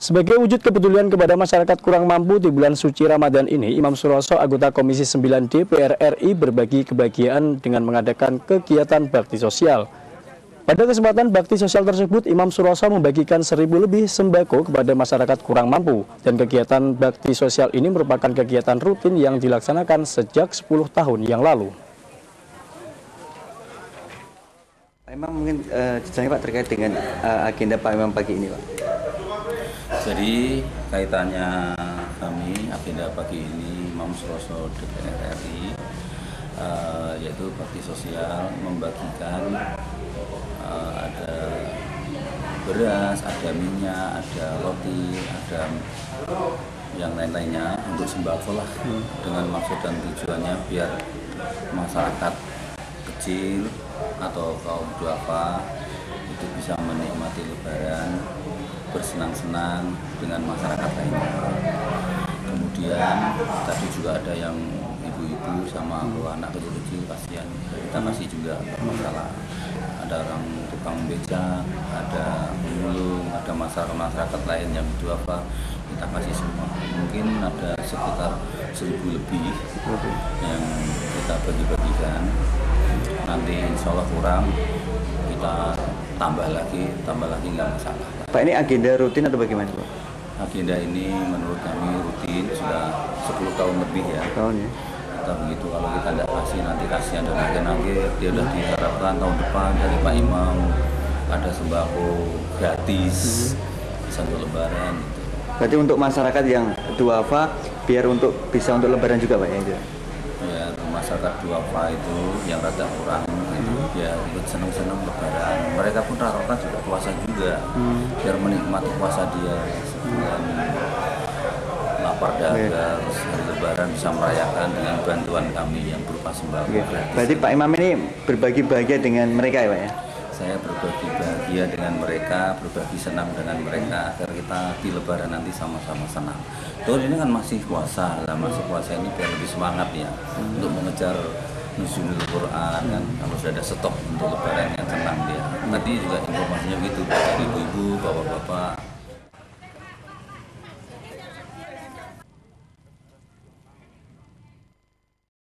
Sebagai wujud kepedulian kepada masyarakat kurang mampu di bulan suci Ramadan ini, Imam Suroso, anggota Komisi 9 DPR RI berbagi kebahagiaan dengan mengadakan kegiatan bakti sosial. Pada kesempatan bakti sosial tersebut, Imam Suroso membagikan seribu lebih sembako kepada masyarakat kurang mampu. Dan kegiatan bakti sosial ini merupakan kegiatan rutin yang dilaksanakan sejak 10 tahun yang lalu. Pak Imam mungkin uh, Pak terkait dengan uh, agenda Pak Imam pagi ini Pak. Jadi kaitannya kami agenda pagi ini Imam Suroso DPR RI uh, yaitu bakti sosial membagikan uh, ada beras, ada minyak, ada roti, ada yang lain-lainnya untuk sembako lah dengan maksud dan tujuannya biar masyarakat kecil atau kaum duafa itu bisa menikmati lebaran bersenang-senang dengan masyarakat lainnya. Kemudian tadi juga ada yang ibu-ibu sama anak kecil-kecil kasihan kita kasih juga masalah. Ada orang tukang beca, ada pemulung, ada masyarakat-masyarakat lain yang itu apa kita kasih semua. Mungkin ada sekitar seribu lebih yang kita bagi-bagikan. Nanti insya Allah kurang kita tambah lagi, tambah lagi nggak masalah. Pak ini agenda rutin atau bagaimana Pak? Agenda ini menurut kami rutin sudah 10 tahun lebih ya. Tahun ya. Kita begitu kalau kita tidak kasih nanti kasihan dan lagi dia sudah diharapkan tahun depan dari Pak Imam ada sembako gratis hmm. satu lebaran. Gitu. Berarti untuk masyarakat yang duafa biar untuk bisa untuk lebaran juga Pak ya? Ya masyarakat duafa itu yang rada kurang ya ikut seneng-seneng lebaran. Mereka pun rata-rata juga puasa juga hmm. biar menikmati puasa dia. Dan lapar dahaga yeah. terus hari lebaran bisa merayakan dengan bantuan kami yang berupa sembako yeah. berarti Pak Imam ini berbagi bahagia dengan mereka ya Pak ya saya berbagi bahagia dengan mereka, berbagi senang dengan mereka agar kita di lebaran nanti sama-sama senang. Tuh ini kan masih puasa, lah masih puasa ini biar lebih semangat ya hmm. untuk mengejar nuzulul Quran kan kalau sudah ada stok untuk lebaran yang tenang dia tadi juga informasinya begitu dari ibu-ibu bapak-bapak